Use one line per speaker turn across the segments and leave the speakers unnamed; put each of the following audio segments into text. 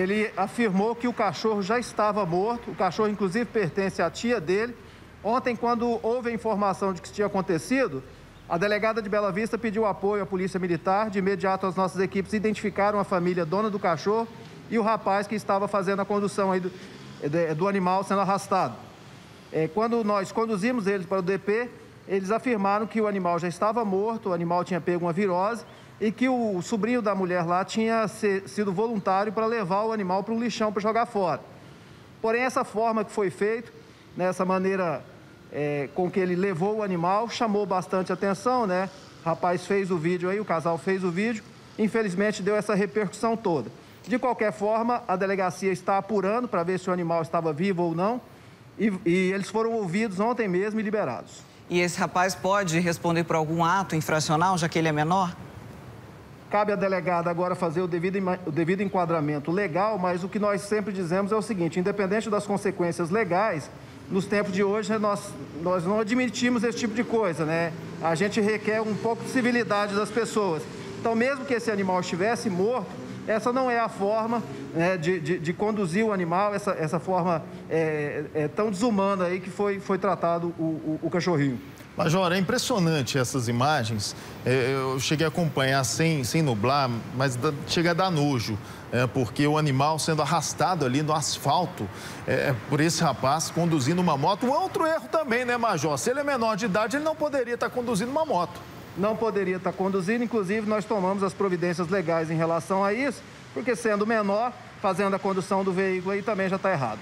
Ele afirmou que o cachorro já estava morto, o cachorro inclusive pertence à tia dele. Ontem, quando houve a informação de que isso tinha acontecido, a delegada de Bela Vista pediu apoio à Polícia Militar. De imediato, as nossas equipes identificaram a família dona do cachorro e o rapaz que estava fazendo a condução aí do, do animal sendo arrastado. É, quando nós conduzimos eles para o DP, eles afirmaram que o animal já estava morto, o animal tinha pego uma virose e que o sobrinho da mulher lá tinha sido voluntário para levar o animal para um lixão para jogar fora. Porém, essa forma que foi feito, nessa maneira é, com que ele levou o animal, chamou bastante atenção, né? O rapaz fez o vídeo aí, o casal fez o vídeo, infelizmente deu essa repercussão toda. De qualquer forma, a delegacia está apurando para ver se o animal estava vivo ou não, e, e eles foram ouvidos ontem mesmo e liberados.
E esse rapaz pode responder por algum ato infracional, já que ele é menor?
Cabe à delegada agora fazer o devido, o devido enquadramento legal, mas o que nós sempre dizemos é o seguinte: independente das consequências legais, nos tempos de hoje nós, nós não admitimos esse tipo de coisa, né? A gente requer um pouco de civilidade das pessoas. Então, mesmo que esse animal estivesse morto, essa não é a forma né, de, de, de, conduzir o animal, essa, essa forma é, é, tão desumana aí que foi, foi tratado o, o, o cachorrinho.
Major, é impressionante essas imagens. É, eu cheguei a acompanhar sem, sem nublar, mas chega a dar nojo, é, porque o animal sendo arrastado ali no asfalto é, por esse rapaz conduzindo uma moto. Um outro erro também, né, Major? Se ele é menor de idade, ele não poderia estar conduzindo uma moto.
Não poderia estar conduzindo, inclusive nós tomamos as providências legais em relação a isso, porque sendo menor, fazendo a condução do veículo aí também já está errado.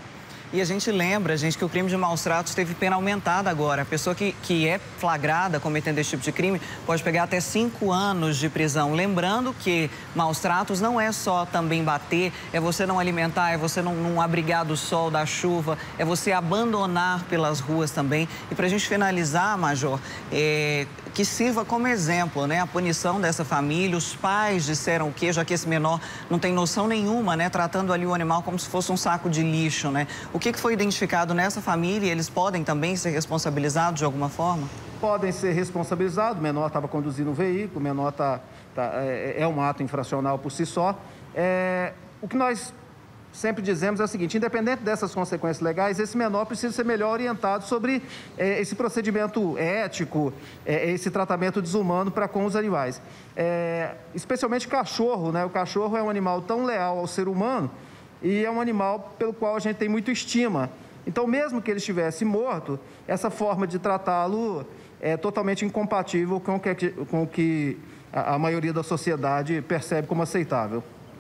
E a gente lembra, gente, que o crime de maus tratos teve pena aumentada agora. A pessoa que, que é flagrada cometendo esse tipo de crime pode pegar até cinco anos de prisão. Lembrando que maus tratos não é só também bater, é você não alimentar, é você não, não abrigar do sol, da chuva, é você abandonar pelas ruas também. E para a gente finalizar, Major, é, que sirva como exemplo, né? A punição dessa família, os pais disseram o quê, já que esse menor não tem noção nenhuma, né? Tratando ali o animal como se fosse um saco de lixo, né? Que, que foi identificado nessa família? Eles podem também ser responsabilizados de alguma forma?
Podem ser responsabilizados. O menor estava conduzindo um veículo, o menor tá, tá é, é, um ato infracional por si só. É, o que nós sempre dizemos é o seguinte: independente dessas consequências legais, esse menor precisa ser melhor orientado sobre é, esse procedimento ético, é, esse tratamento desumano para com os animais. É, especialmente cachorro, né? O cachorro é um animal tão leal ao ser humano e é um animal pelo qual a gente tem muito estima. Então, mesmo que ele estivesse morto, essa forma de tratá-lo é totalmente incompatível com o que, com o que a, a maioria da sociedade percebe como aceitável.